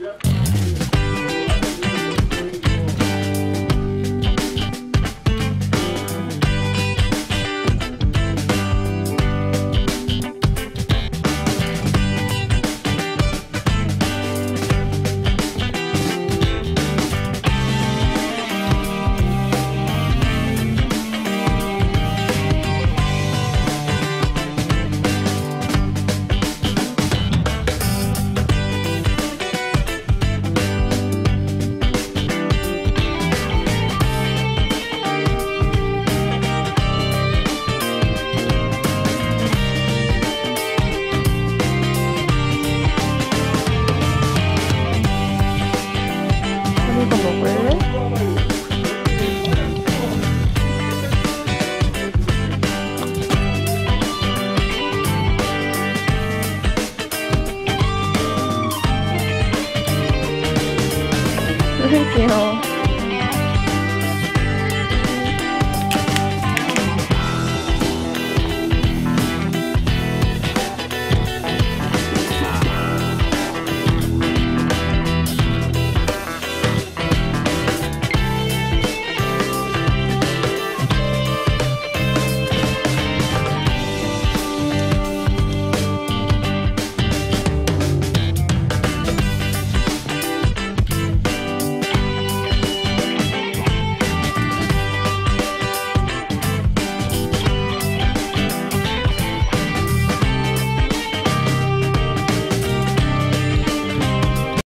Yep. 먹을래? 귀여워.